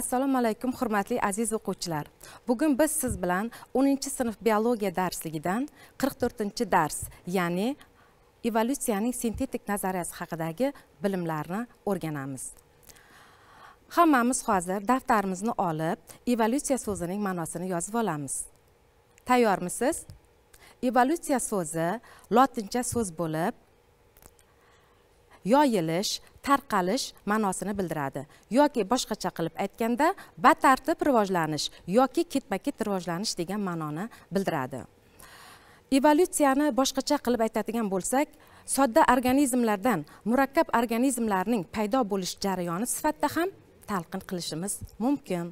assalomu alaykum hurmatli aziz o'quvchilar. Bugun biz siz bilan 10 sinf biologiya darsligidan 44 dars ya'ni evolyutsiyaning sintetik nazariyasi haqidagi bilimlarni o'rganamiz. Hammamiz hozir daftarimizni olib evolyutsiya so'zining ma'nosini yozib olamiz. Tayyormisiz? Evolyutsiya so'zi lotincha so'z bo'lib yoyilish tarqalish ma'nosini bildiradi. Yoki boshqacha qilib aytganda batartib rivojlanish yoki ketma ket rivojlanish degan ma'noni bildiradi. Evolyutsiyani boshqacha qilib aytadigan bo'lsak sodda organizmlardan murakkab organizmlarning paydo bo'lish jarayoni sifatida ham talqin qilishimiz mumkin.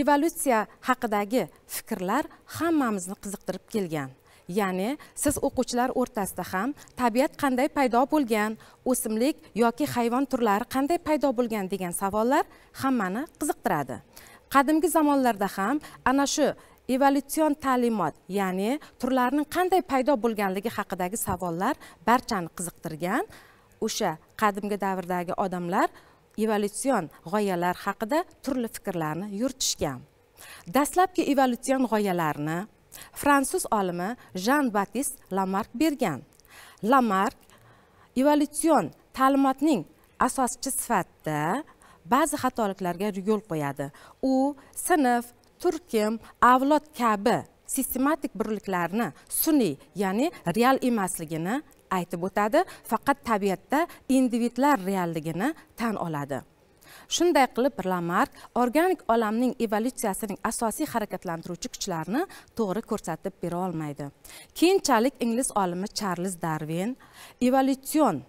Evolyutsiya haqidagi fikrlar hammamizni qiziqtirib kelgan. Ya'ni siz o'quvchilar o'rtasida ham tabiat qanday paydo bo'lgan o'simlik yoki hayvon turlari qanday paydo bo'lgan degan savollar hammani qiziqtiradi. Qadimgi zamonlarda ham ana shu evolyutsion ta'limot ya'ni turlarning qanday paydo bo'lganligi haqidagi savollar barchani qiziqtirgan. O'sha qadimgi davrdagi odamlar evolyutsion g'oyalar haqida turli fikrlarni yuritishgan. Dastlabki evolyutsion g'oyalarni fransuz olimi jan batist lamark bergan. Lamark evolyutsion ta'limotning asoschisi sifatida ba'zi xatoliklarga yo'l qo'yadi. U sinf turkim avlod kabi sistematik birliklarni sun'iy ya'ni real emasligini aytib o'tadi. Faqat tabiatda individlar realligini tan oladi. Shunday qilib lamark organik olamning evolyutsiyasining asosiy harakatlantiruvchi kuchlarini to'g'ri ko'rsatib bera olmaydi. Keyinchalik ingliz olimi charlz darvin evolyutsion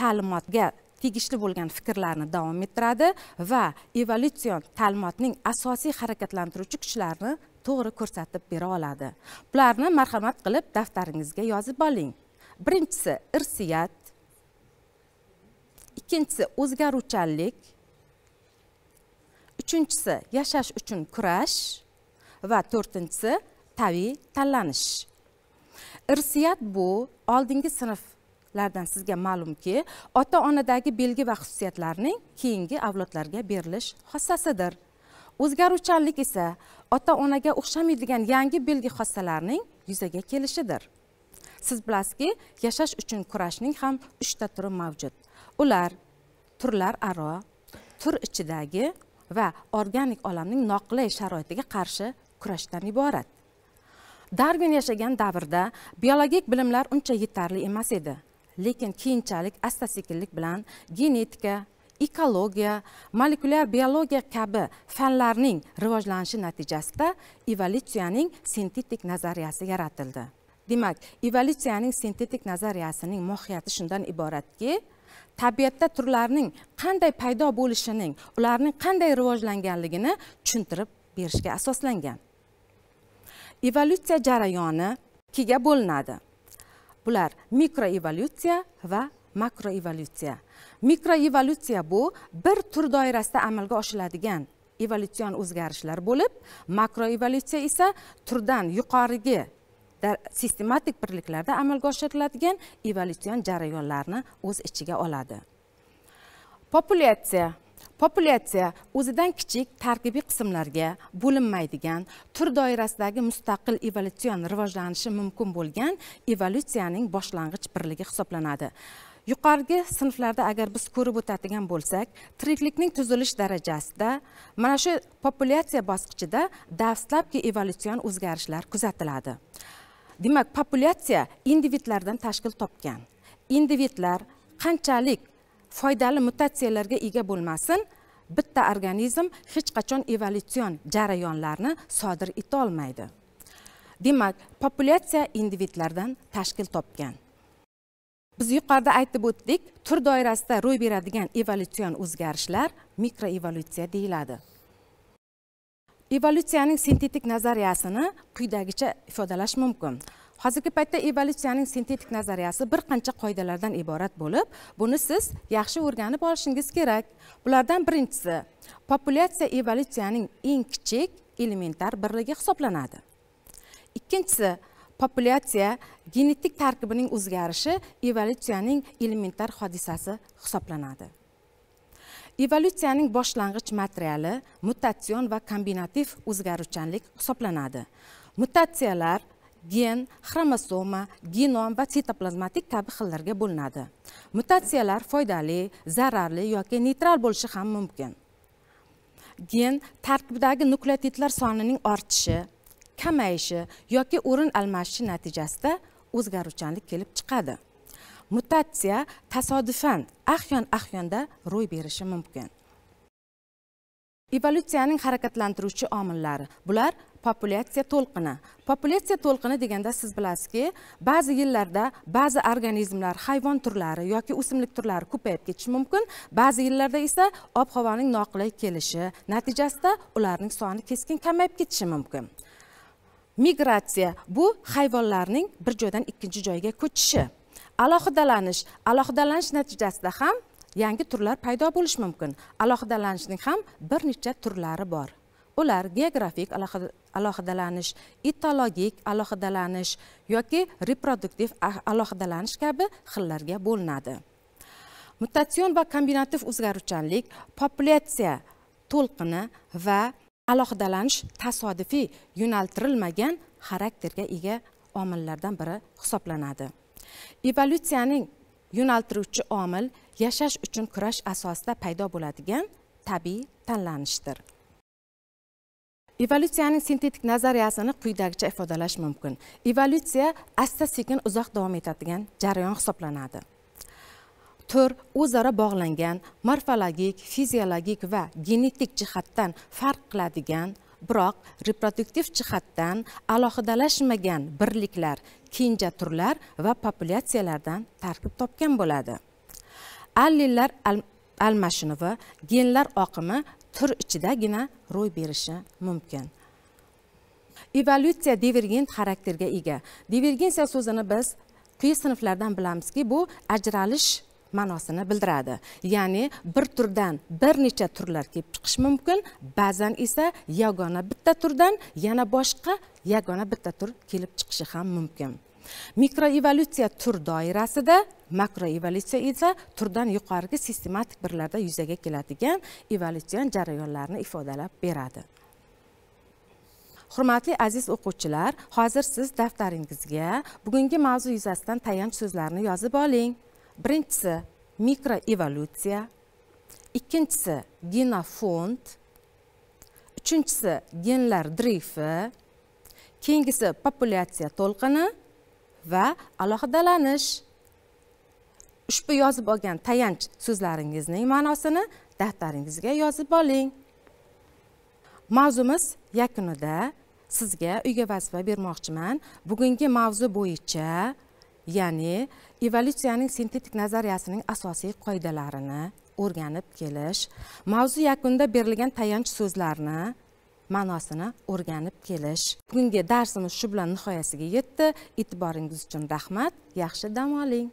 ta'limotga tegishli bo'lgan fikrlarni davom ettiradi va evolyutsion ta'limotning asosiy harakatlantiruvchi kuchlarini to'g'ri ko'rsatib bera oladi. Bularni marhamat qilib daftaringizga yozib oling. Birinchisi irsiyat ikkinchisi o'zgaruvchanlik uchinchisi yashash uchun kurash va to'rtinchisi tabiiy tanlanish. Irsiyat bu oldingi sinflardan sizga ma'lumki ota onadagi belgi va xususiyatlarning keyingi avlodlarga berilish xossasidir. O'zgaruvchanlik esa ota onaga o'xshamaydigan yangi belgi xossalarning yuzaga kelishidir. Siz bilasizki yashash uchun kurashning ham uchta turi mavjud. Ular turlar aro tur ichidagi va organik olamning noqulay sharoitiga qarshi kurashdan iborat. Darvin yashagan davrda biologik bilimlar uncha yetarli emas edi lekin keyinchalik asta sekinlik bilan genetika ekologiya molekulyar biologiya kabi fanlarning rivojlanishi natijasida evolyutsiyaning sintetik nazariyasi yaratildi. Demak evolyutsiyaning sintetik nazariyasining mohiyati shundan iboratki tabiatda turlarning qanday paydo bo'lishining ularning qanday rivojlanganligini tushuntirib berishga asoslangan. Evolyutsiya jarayoni ikkiga bo'linadi? Bular mikroevolyutsiya va makroevolyutsiya. Mikroevolyutsiya bu bir tur doirasida amalga oshiriladigan evolyutsion o'zgarishlar bo'lib makroevolyutsiya esa turdan yuqorigi sistematik birliklarda amalga oshiriladigan evolyutsion jarayonlarni o'z ichiga oladi. Populyatsiya populyatsiya o'zidan kichik tarkibiy qismlarga bo'linmaydigan tur doirasidagi mustaqil evolyutsion rivojlanishi mumkin bo'lgan evolyutsiyaning boshlang'ich birligi hisoblanadi. Yuqorgi sinflarda agar biz ko'rib o'tadigan bo'lsak tiriklikning tuzilish darajasida mana shu populyatsiya bosqichida dastlabki evolyutsion o'zgarishlar kuzatiladi. Demak populyatsiya individlardan tashkil topgan. Individlar qanchalik foydali mutatsiyalarga ega bo'lmasin bitta organizm hech qachon evolyutsion jarayonlarni sodir etolmaydi demak populyatsiya individlardan tashkil topgan. Biz yuqorida aytib o'tdik tur doirasida ro'y beradigan evolyutsion o'zgarishlar mikroevolyutsiya deyiladi. Evolyutsiyaning sintetik nazariyasini quyidagicha ifodalash mumkin. Hozirgi paytda evolyutsiyaning sintetik nazariyasi bir qancha qoidalardan iborat bo'lib buni siz yaxshi o'rganib olishingiz kerak. Bulardan birinchisi populyatsiya evolyutsiyaning eng kichik elementar birligi hisoblanadi. Ikkinchisi populyatsiya genetik tarkibining o'zgarishi evolyutsiyaning elementar hodisasi hisoblanadi. Evolyutsiyaning boshlang'ich materiali mutatsion va kombinativ o'zgaruvchanlik hisoblanadi. Mutatsiyalar gen xromosoma genom va sitoplazmatik kabi xillarga bo'linadi. Mutatsiyalar foydali zararli yoki neytral bo'lishi ham mumkin. Gen tarkibidagi nukleotidlar sonining ortishi kamayishi yoki o'rin almashishi natijasida o'zgaruvchanlik kelib chiqadi. Mutatsiya tasodifan ahyon ahyonda ro'y berishi mumkin. Evolyutsiyaning harakatlantiruvchi omillari. Bular populyatsiya to'lqini. Populyatsiya to'lqini deganda siz bilasizki ba'zi yillarda ba'zi organizmlar hayvon turlari yoki o'simlik turlari ko'payib ketishi mumkin ba'zi yillarda esa ob havoning noqulay kelishi natijasida ularning soni keskin kamayib ketishi mumkin. Migratsiya bu hayvonlarning bir joydan ikkinchi joyga ko'chishi. Alohidalanish alohidalanish natijasida ham yangi turlar paydo bo'lishi mumkin. Alohidalanishning ham bir necha turlari bor. Ular geografik alohidalanish etologik alohidalanish yoki reproduktiv alohidalanish kabi xillarga bo'linadi. Mutatsion va kombinativ o'zgaruvchanlik populyatsiya to'lqini va alohidalanish tasodifiy yo'naltirilmagan xarakterga ega omillardan biri hisoblanadi. Evolyutsiyaning yo'naltiruvchi omil yashash uchun kurash asosida paydo bo'ladigan tabiiy tanlanishdir. Evolyutsiyaning sintetik nazariyasini quyidagicha ifodalash mumkin. Evolyutsiya asta sekin uzoq davom etadigan jarayon hisoblanadi. Tur o'zaro bog'langan morfologik fiziologik va genetik jihatdan farq qiladigan biroq reproduktiv jihatdan alohidalashmagan birliklar kenja turlar va populyatsiyalardan tarkib topgan bo'ladi. Allellar almashinuvi genlar oqimi tur ichidagina ro'y berishi mumkin. Evolyutsiya divergent xarakterga ega. Divergensiya so'zini biz quyi sinflardan bilamizki bu ajralish ma'nosini bildiradi. Ya'ni bir turdan bir necha turlar kelib chiqishi mumkin. Ba'zan esa yagona bitta turdan yana boshqa yagona bitta tur kelib chiqishi ham mumkin. Mikroevolyutsiya tur doirasida makroevolyutsiya esa turdan yuqorigi sistematik birlarda yuzaga keladigan evolyutsion jarayonlarni ifodalab beradi. Hurmatli aziz o'quvchilar hozir siz daftaringizga bugungi mavzu yuzasidan tayanch so'zlarni yozib oling. Birinchisi mikroevolyutsiya ikkinchisi genofond uchinchisi genlar dreyfi keyingisi populyatsiya to'lqini va alohidalanish ushbu yozib olgan tayanch so'zlaringizning ma'nosini daftaringizga yozib oling. Mavzumiz yakunida sizga uyga vazifa bermoqchiman. Bugungi mavzu bo'yicha ya'ni evolyutsiyaning sintetik nazariyasining asosiy qoidalarini o'rganib kelish mavzu yakunida berilgan tayanch so'zlarni ma'nosini o'rganib kelish. Bugungi darsimiz shu bilan nihoyasiga yetdi. E'tiboringiz uchun rahmat yaxshi dam oling.